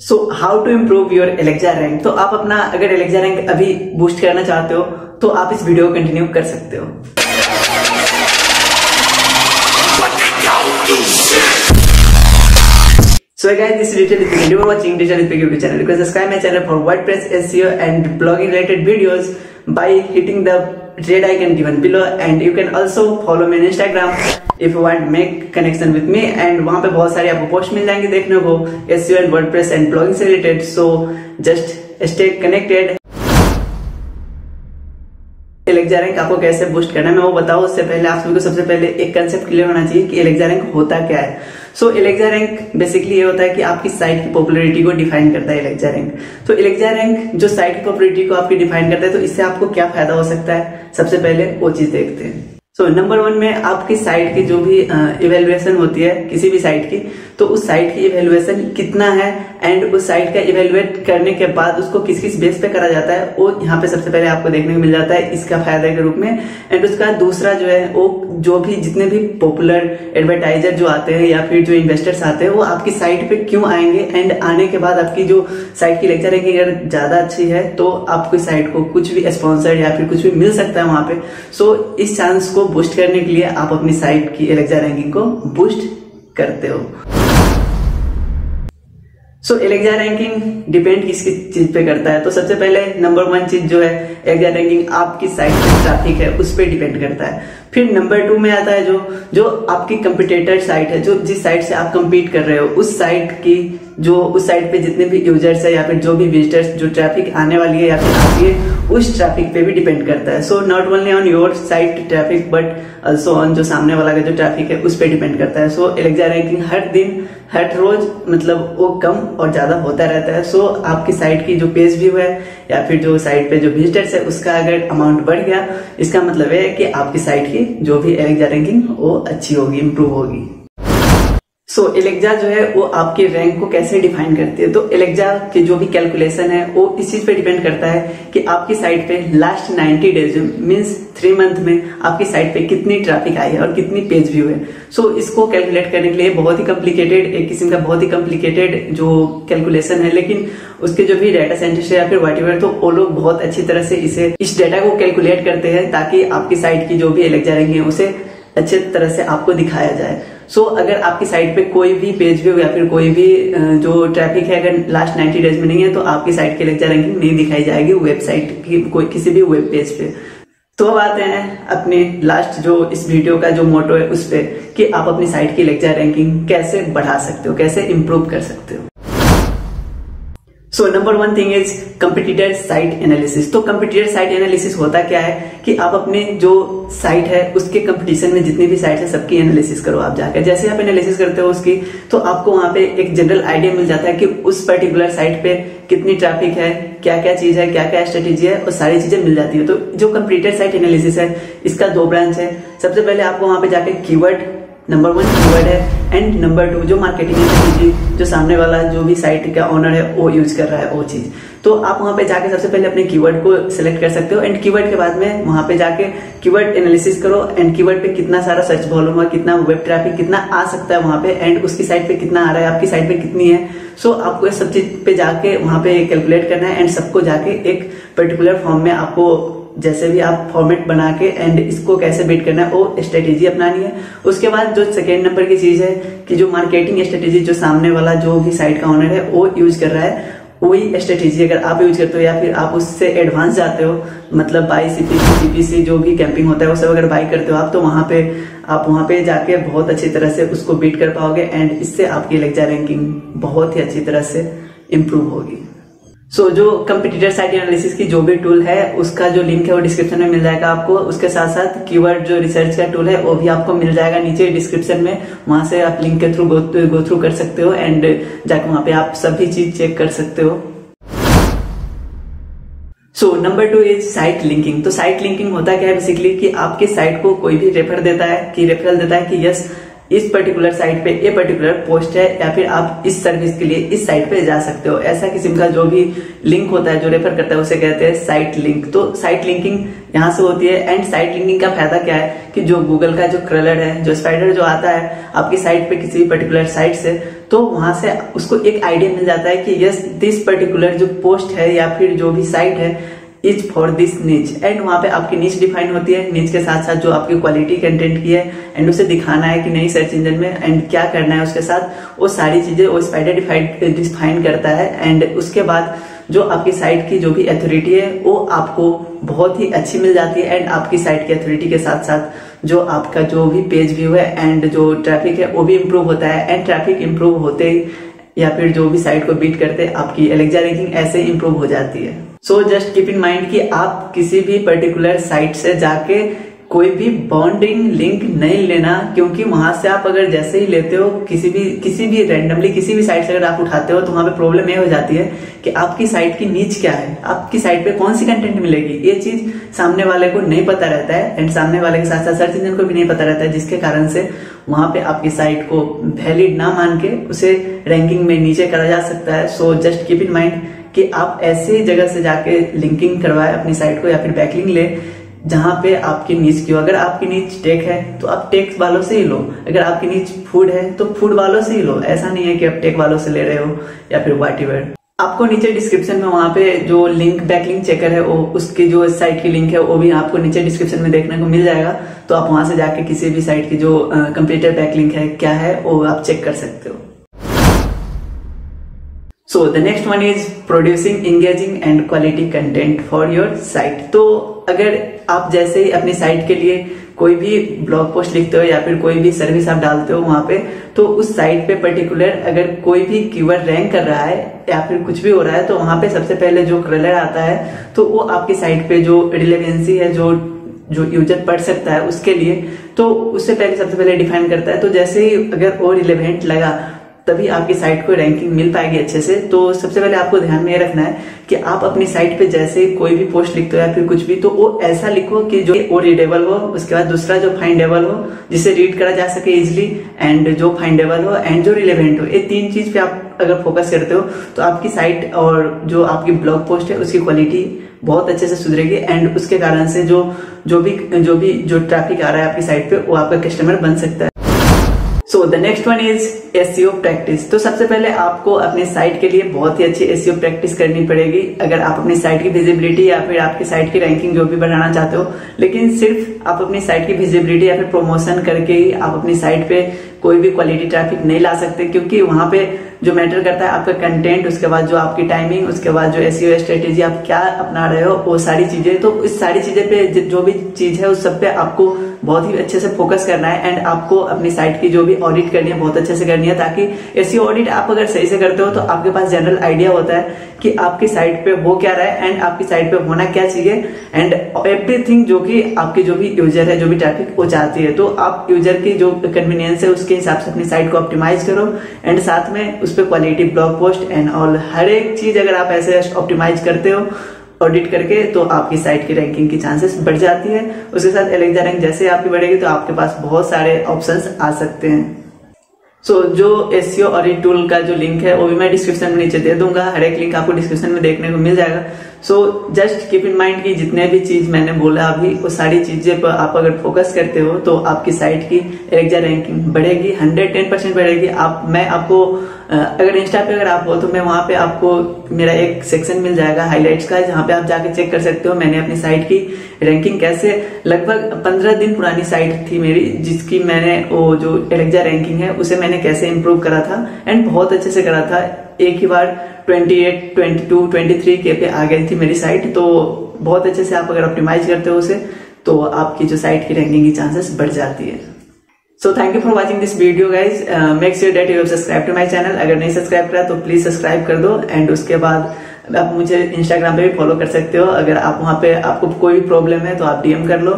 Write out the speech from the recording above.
So how to improve your Alexa rank तो आप अपना अगर एलेक्जा रैंक अभी बूस्ट करना चाहते हो तो आप इस वीडियो को कंटिन्यू कर सकते हो So guys, this is Richard If you are watching Richard If YouTube channel, you can subscribe my channel for WordPress, SEO and blogging related videos by hitting the red icon given below and you can also follow me on Instagram if you want make connection with me and वहाँ पे बहुत सारे आपको post मिल जाएँगे देखने को SEO and WordPress and blogging से related so just stay connected Alexa rank आपको कैसे बूस्ट करना है, मैं वो बताऊँ, उससे पहले आप सभी को सबसे पहले एक कंसेप्ट क्लियर होना चाहिए कि एलेक्जा रैंक होता क्या है। सो एलेक्जा रैंक बेसिकली ये होता है कि आपकी साइट की पॉपुलरिटी को डिफाइन करता है एलेक्जा रैंक तो एलेक्जा रैंक जो साइट की पॉपुलरिटी को आपकी डिफाइन करता है तो इससे आपको क्या फ़ायदा हो सकता है? सबसे पहले वो चीज़ देखते हैं। सो नंबर वन में आपकी साइट की जो भी इवेल्युएशन होती है, किसी भी साइट की तो उस साइट की इवेल्युएशन कितना है? एंड उस साइट का इवेल्युएट करने के बाद उसको किस किस बेस पे करा जाता है? वो यहाँ पे सबसे पहले आपको देखने को मिल जाता है इसका फ़ायदे के रूप में। एंड उसका दूसरा जो है वो जो भी जितने भी पॉपुलर एडवर्टाइजर जो आते हैं या फिर जो इन्वेस्टर्स आते हैं वो आपकी साइट पे क्यों आएँगे? एंड आने के बाद आपकी जो साइट की लेक्चर है अगर ज़्यादा अच्छी है तो आपकी साइट को कुछ भी स्पॉन्सर या फिर कुछ भी मिल सकता है वहाँ पे। सो so, इस चांस को बूस्ट करने के लिए आप अपनी साइट की एलेक्जा रैंकिंग को बूस्ट करते हो। सो एलेक्जा रैंकिंग डिपेंड किस चीज़ पे करता है। तो सबसे पहले नंबर वन चीज़ जो है एलेक्जा रैंकिंग आपकी साइट पर ट्रैफ़िक है, उस पर डिपेंड करता है। फिर नंबर टू में आता है जो जो आपकी कंपिटेटर साइट है, जो जिस साइट से आप कंपीट कर रहे हो, उस साइट की जो उस साइट पे जितने भी यूज़र्स है या फिर जो भी विजिटर्स जो ट्रैफ़िक आने वाली है या फिर आती है उस ट्रैफ़िक पे भी डिपेंड करता है। So not only on your site traffic but also on जो सामने वाला का जो ट्रैफ़िक है उस पर डिपेंड करता है। सो एलेक्जा रैंकिंग हर दिन हर रोज मतलब वो कम और ज़्यादा होता रहता है। सो so, आपकी साइट की जो पेज व्यू है या फिर जो साइट पे जो विजिटर्स है उसका अगर अमाउंट बढ़ गया इसका मतलब है कि आपकी साइट की जो भी एलेक्जा रैंकिंग वो अच्छी होगी इम्प्रूव होगी। सो so, एलेक्जा जो है वो आपके रैंक को कैसे डिफाइन करती है? तो एलेक्जा के जो भी कैलकुलेशन है वो इस चीज़ पे डिपेंड करता है कि आपकी साइट पे last 90 days means three month में आपकी साइट पे कितनी ट्रैफ़िक आई है और कितनी पेज व्यू है। सो so, इसको कैलकुलेट करने के लिए बहुत ही कॉम्प्लिकेटेड एक किस्म का बहुत ही कॉम्प्लिकेटेड जो कैलकुलेशन है। लेकिन उसके जो भी डाटा साइंटिस्ट या फिर वाट तो वो लोग बहुत अच्छी तरह से इसे इस डाटा को कैलकुलेट करते हैं ताकि आपकी साइट की जो भी एलेक्जा रैंकिंग है उसे अच्छे तरह से आपको दिखाया जाए। सो so, अगर आपकी साइट पे कोई भी पेज व्यू या फिर कोई भी जो ट्रैफ़िक है अगर लास्ट 90 डेज़ में नहीं है तो आपकी साइट की लेक्चर रैंकिंग नहीं दिखाई जाएगी वेबसाइट की कोई किसी भी वेब पेज पे। तो अब आते हैं अपने लास्ट जो इस वीडियो का जो मोटो है उस पर कि आप अपनी साइट की लेक्चर रैंकिंग कैसे बढ़ा सकते हो कैसे इम्प्रूव कर सकते हो। So number one thing is competitor site analysis तो कंपिटिटर साइट एनालिसिस होता क्या है कि आप अपने जो साइट है, उसके कंपटीशन में जितनी भी साइट है, सबकी एनालिसिस करो आप जाकर जैसे आप एनालिसिस करते हो उसकी तो आपको वहाँ पे एक जनरल आइडिया मिल जाता है कि उस पर्टिकुलर साइट पे कितनी ट्रैफ़िक है क्या क्या चीज़ है क्या क्या स्ट्रेटेजी है, और सारी चीज़ें मिल जाती है। तो जो कंप्लीटेड साइट एनालिसिस है, इसका दो ब्रांच है। सबसे पहले आपको वहाँ पे जाके कीवर्ड नंबर वन कीवर्ड है एंड नंबर टू जो मार्केटिंग स्ट्रेटेजी जो सामने वाला जो भी साइट का ओनर है वो यूज़ कर रहा है वो चीज़। तो आप वहाँ पे जाके सबसे पहले अपने कीवर्ड को सिलेक्ट कर सकते हो एंड कीवर्ड के बाद में वहाँ पे जाके कीवर्ड एनालिसिस करो एंड कीवर्ड पे कितना सारा सर्च वॉल्यूम हुआ कितना वेब ट्रैफ़िक कितना आ सकता है वहाँ पे एंड उसकी साइट पे कितना आ रहा है आपकी साइट पे कितनी है। सो so, आपको इस सब चीज़ पे जाके वहाँ पे कैलकुलेट करना है एंड सबको जाके एक पर्टिकुलर फॉर्म में आपको जैसे भी आप फॉर्मेट बना के एंड इसको कैसे बीट करना है, वो स्ट्रेटेजी अपनानी है। उसके बाद जो सेकेंड नंबर की चीज़ है कि जो मार्केटिंग स्ट्रेटेजी जो सामने वाला जो भी साइट का ऑनर है, वो यूज़ कर रहा है। वही स्ट्रेटेजी अगर आप यूज़ करते हो या फिर आप उससे एडवांस जाते हो मतलब बाई सीपीसी सीपीसी जो भी कैंपिंग होता है, वो सब अगर बाई करते हो आप तो वहाँ पे, आप वहाँ पे जाके बहुत अच्छी तरह से उसको बीट कर पाओगे एंड इससे आपकी लेक्चर रैंकिंग बहुत ही अच्छी तरह से इम्प्रूव होगी। सो so, जो कंप्यूटर साइट एनालिसिस की जो भी टूल है उसका जो लिंक है वो डिस्क्रिप्शन में मिल जाएगा आपको। उसके साथ साथ कीवर्ड जो रिसर्च का टूल है वो भी आपको मिल जाएगा नीचे डिस्क्रिप्शन में। वहाँ से आप लिंक के थ्रू गो थ्रू कर सकते हो एंड जाके वहाँ पे आप सभी चीज़ चेक कर सकते हो। So number two is site linking तो साइट लिंकिंग होता क्या है बेसिकली कि आपके साइट को कोई भी रेफर देता है कि रेफरल देता है कि यस इस पर्टिकुलर साइट पे ये पर्टिकुलर पोस्ट है, या फिर आप इस सर्विस के लिए इस साइट पे जा सकते हो। ऐसा किस्म का जो भी लिंक होता है, जो रेफर करता है, उसे कहते हैं साइट लिंक तो साइट लिंकिंग यहाँ से होती है। एंड साइट लिंकिंग का फ़ायदा क्या है कि जो गूगल का जो क्रलर है, जो स्पाइडर जो आता है, आपकी साइट पे किसी भी पर्टिकुलर साइट से तो वहाँ से उसको एक आइडिया मिल जाता है कि यस दिस पर्टिकुलर जो पोस्ट है या फिर जो भी साइट है is for this niche and वहाँ पे आपकी नीच डिफाइन होती है नीच के साथ साथ जो आपकी क्वालिटी कंटेंट की है एंड उसे दिखाना है कि नहीं सर्च इंजन में एंड क्या करना है उसके साथ, वो सारी चीज़ें वो स्पाइडर डिफाइन डिफाइन करता है एंड उसके बाद जो आपकी साइट की जो भी अथॉरिटी है, वो आपको बहुत ही अच्छी मिल जाती है एंड आपकी साइट की अथॉरिटी के साथ साथ जो आपका जो भी पेज व्यू है एंड जो ट्रैफ़िक है, वो भी इम्प्रूव होता है एंड ट्रैफ़िक इम्प्रूव होते ही या फिर जो भी साइट को बीट करते, आपकी एलेक्जा रैंकिंग ऐसे इम्प्रूव हो जाती है। So just keep in mind कि आप किसी भी पर्टिकुलर साइट से जाके कोई भी बॉन्डिंग लिंक नहीं लेना, क्योंकि वहाँ से आप अगर जैसे ही लेते हो, किसी भी किसी भी रैंडमली किसी भी साइट से अगर आप उठाते हो तो वहाँ पे प्रॉब्लम ये हो जाती है कि आपकी साइट की नीच क्या है। आपकी साइट पे कौन सी कंटेंट मिलेगी? ये चीज़ सामने वाले को नहीं पता रहता है एंड सामने वाले के साथ साथ सर्च इंजन को भी नहीं पता रहता है, जिसके कारण से वहाँ पे आपकी साइट को वैलिड ना मान के उसे रैंकिंग में नीचे करा जा सकता है। So just keep in mind कि आप ऐसे जगह से जाके लिंकिंग करवाए अपनी साइट को या फिर बैकलिंग ले, जहाँ पे आपकी नीच की हो। अगर आपकी नीच टेक है तो आप टेक वालों से ही लो। अगर आपकी नीच फ़ूड है तो फ़ूड वालों से ही लो। ऐसा नहीं है कि आप टेक वालों से ले रहे हो या फिर वाट आपको नीचे डिस्क्रिप्शन में वहाँ पे जो लिंक बैकलिंक चेकर है, वो उसकी जो साइट की लिंक है, वो भी आपको नीचे डिस्क्रिप्शन में देखने को मिल जाएगा। तो आप वहाँ से जाके किसी भी साइट की जो कंप्यूटर बैकलिंक है, क्या है, वो आप चेक कर सकते हो। So the next one is producing engaging and quality content for your site तो अगर आप जैसे ही अपनी साइट के लिए कोई भी ब्लॉग पोस्ट लिखते हो या फिर कोई भी सर्विस आप डालते हो वहाँ पे तो उस साइट पे पर्टिकुलर अगर कोई भी कीवर्ड रैंक कर रहा है या फिर कुछ भी हो रहा है तो वहाँ पे सबसे पहले जो क्रलर आता है तो वो आपकी साइट पे जो रिलेवेंसी है, जो जो यूज़र पढ़ सकता है उसके लिए तो उससे पहले सबसे पहले डिफाइन करता है। तो जैसे ही अगर वो रिलेवेंट लगा तभी आपकी साइट को रैंकिंग मिल पाएगी अच्छे से। तो सबसे पहले आपको ध्यान में रखना है कि आप अपनी साइट पे जैसे कोई भी पोस्ट लिखते हो या फिर कुछ भी तो वो ऐसा लिखो कि जो वो रीडेबल हो, उसके बाद दूसरा जो फाइंडेबल हो, जिसे रीड करा जा सके इजिली एंड जो फाइंडेबल हो एंड जो रिलेवेंट हो। ये तीन चीज़ पे आप अगर फोकस करते हो तो आपकी साइट और जो आपकी ब्लॉग पोस्ट है, उसकी क्वालिटी बहुत अच्छे से सुधरेगी एंड उसके कारण से जो जो भी जो भी, जो ट्रैफ़िक आ रहा है आपकी साइट पे, वो आपका कस्टमर बन सकता है। So the next one is SEO practice तो सबसे पहले आपको अपने साइट के लिए बहुत ही अच्छी एसईओ प्रैक्टिस करनी पड़ेगी। अगर आप अपनी साइट की विजिबिलिटी या फिर आपकी साइट की रैंकिंग जो भी बढ़ाना चाहते हो, लेकिन सिर्फ़ आप अपनी साइट की विजिबिलिटी या फिर प्रमोशन करके ही आप अपनी साइट पे कोई भी क्वालिटी ट्रैफ़िक नहीं ला सकते, क्योंकि वहाँ पे जो मैटर करता है, आपका कंटेंट उसके बाद जो आपकी टाइमिंग उसके बाद जो एस स्ट्रेटेजी आप क्या अपना रहे हो, वो सारी चीज़ें। तो इस सारी चीज़ें पे जो भी चीज़ है, उस सब पे आपको बहुत ही अच्छे से फोकस करना है एंड आपको अपनी साइट की जो भी ऑडिट करनी है, बहुत अच्छे से करनी है, ताकि ऐसी ऑडिट आप अगर सही से करते हो तो आपके पास जनरल आइडिया होता है कि आपकी साइट पे हो क्या रहा है एंड आपकी साइट पे होना क्या चाहिए एंड एवरीथिंग जो कि आपकी जो भी यूज़र है, जो भी ट्रैफ़िक वो चाहती है तो आप यूज़र की जो कन्वीनियंस है, उसके हिसाब से अपनी साइट को ऑप्टिमाइज करो एंड साथ में उस पर quality blog post and all हर एक चीज़ अगर आप ऐसे ऑप्टिमाइज करते हो ऑडिट करके तो आपकी साइट की रैंकिंग की चांसेस बढ़ जाती है। उसके साथ एलेक्जा रैंक जैसे आपकी बढ़ेगी तो आपके पास बहुत सारे ऑप्शंस आ सकते हैं। सो so, जो एस ऑडिट टूल का जो लिंक है वो भी मैं डिस्क्रिप्शन में नीचे दे दूँगा। हर एक लिंक आपको डिस्क्रिप्शन में देखने को मिल जाएगा। So just keep in mind कि जितने भी चीज़ मैंने बोला अभी, वो सारी चीज़ें पर आप अगर फोकस करते हो तो आपकी साइट की एलेक्जा रैंकिंग बढ़ेगी हंड्रेड टेन परसेंट बढ़ेगी। आप, मैं आपको अगर इंस्टा पे अगर आप हो तो मैं वहाँ पे आपको मेरा एक सेक्शन मिल जाएगा हाइलाइट्स का, जहाँ पे आप जाके चेक कर सकते हो मैंने अपनी साइट की रैंकिंग कैसे। लगभग पंद्रह दिन पुरानी साइट थी मेरी, जिसकी मैंने वो जो एलेक्जा रैंकिंग है, उसे मैंने कैसे इंप्रूव करा था एंड बहुत अच्छे से करा था। एक ही बार 28, 22, 23 के पे आ गई थी मेरी साइट तो बहुत अच्छे से आप अगर ऑप्टिमाइज करते हो उसे तो आपकी जो साइट की रैंकिंग की चांसेस बढ़ जाती है। So thank you for watching this video guys make sure that you subscribe to my channel अगर नहीं सब्सक्राइब करा तो प्लीज़ सब्सक्राइब कर दो एंड उसके बाद आप मुझे इंस्टाग्राम पे भी फॉलो कर सकते हो। अगर आप वहाँ पे आपको कोई भी प्रॉब्लम है तो आप डीएम कर लो।